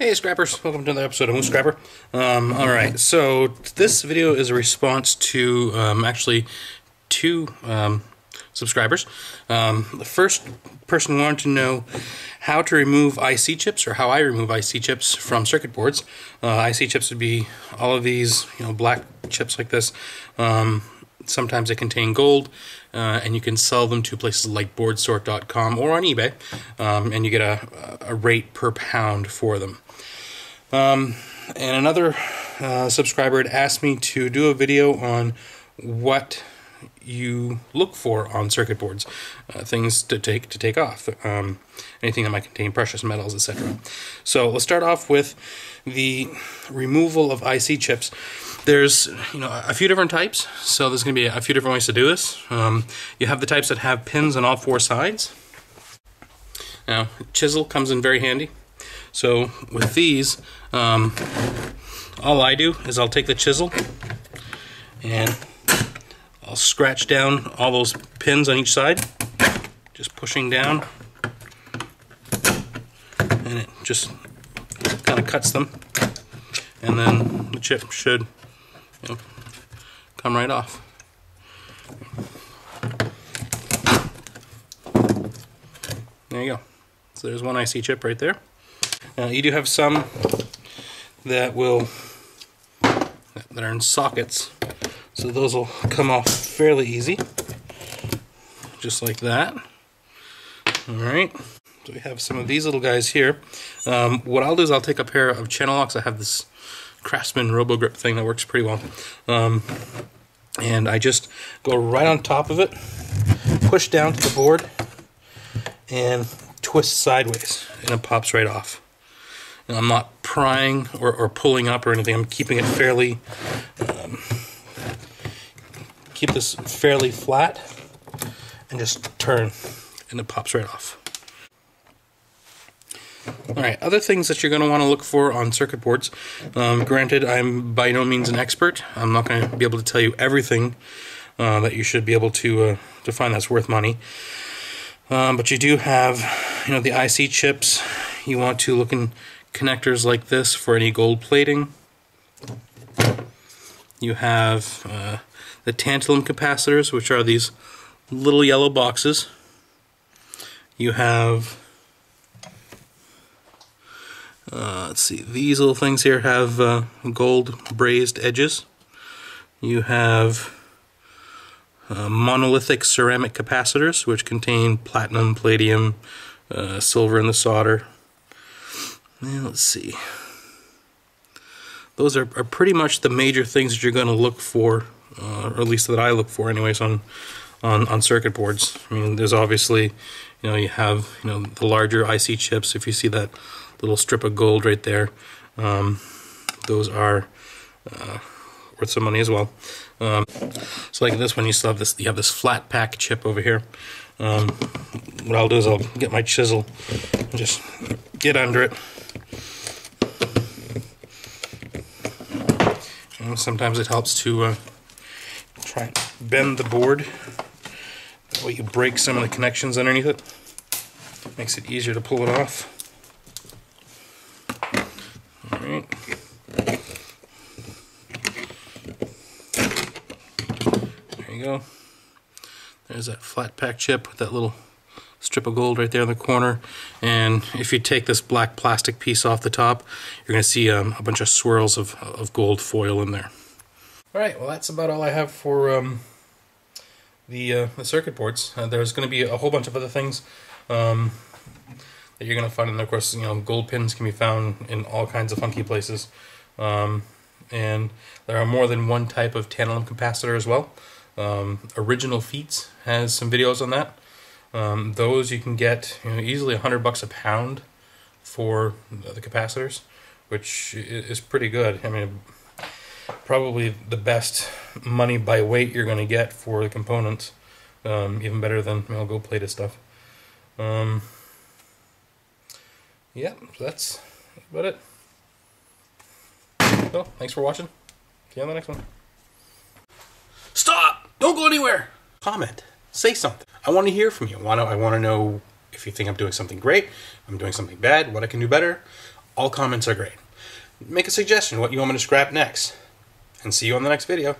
Hey Scrappers, welcome to another episode of Moose Scrapper. Um, Alright, so this video is a response to um, actually two um, subscribers. Um, the first person wanted to know how to remove IC chips or how I remove IC chips from circuit boards. Uh, IC chips would be all of these, you know, black chips like this. Sometimes they contain gold, uh, and you can sell them to places like boardsort.com or on eBay, um, and you get a, a rate per pound for them. Um, and another uh, subscriber had asked me to do a video on what you look for on circuit boards, uh, things to take to take off, um, anything that might contain precious metals, etc. So let's start off with the removal of IC chips. There's you know a few different types, so there's going to be a few different ways to do this. Um, you have the types that have pins on all four sides. Now chisel comes in very handy. So with these, um, all I do is I'll take the chisel and I'll scratch down all those pins on each side, just pushing down, and it just kind of cuts them, and then the chip should you know, come right off. There you go. So there's one IC chip right there. Now you do have some that will that are in sockets, so those will come off fairly easy, just like that. All right. So we have some of these little guys here. Um, what I'll do is I'll take a pair of channel locks. I have this Craftsman Robo Grip thing that works pretty well. Um, and I just go right on top of it, push down to the board, and twist sideways, and it pops right off. And I'm not prying or, or, pulling up or anything. I'm keeping it fairly, um, keep this fairly flat, and just turn, and it pops right off. Alright, other things that you're going to want to look for on circuit boards. Um, granted, I'm by no means an expert. I'm not going to be able to tell you everything uh, that you should be able to, uh, to find that's worth money. Um, but you do have, you know, the IC chips. You want to look in connectors like this for any gold plating. You have uh, the tantalum capacitors, which are these little yellow boxes. You have uh, let's see, these little things here have uh, gold brazed edges. You have uh, monolithic ceramic capacitors, which contain platinum, palladium, uh, silver in the solder. And let's see. Those are, are, pretty much the major things that you're going to look for, uh, or at least that I look for, anyways, on, on on circuit boards. I mean, there's obviously, you know, you have you know the larger IC chips. If you see that little strip of gold right there. Um, those are uh, worth some money as well. Um, so like this one, you still have this. You have this flat pack chip over here. Um, what I'll do is I'll get my chisel and just get under it. And sometimes it helps to uh, try and bend the board. That way you break some of the connections underneath it. Makes it easier to pull it off. Alright. There you go. There's that flat pack chip with that little strip of gold right there in the corner. And if you take this black plastic piece off the top, you're going to see um, a bunch of swirls of, of gold foil in there. Alright, well that's about all I have for um, the, uh, the circuit boards. Uh, there's going to be a whole bunch of other things. Um, that you're to find. And of course, you know, gold pins can be found in all kinds of funky places. Um, and there are more than one type of tantalum capacitor as well. Um, Original Feats has some videos on that. Um, those you can get you know, easily 100 bucks a pound for the capacitors, which is pretty good. I mean, probably the best money by weight you're going to get for the components, um, even better than you know, gold plated stuff. Um, yeah, that's about it. So, thanks for watching. See you on the next one. Stop! Don't go anywhere! Comment. Say something. I want to hear from you. I want to know if you think I'm doing something great, I'm doing something bad, what I can do better. All comments are great. Make a suggestion what you want me to scrap next. And see you on the next video.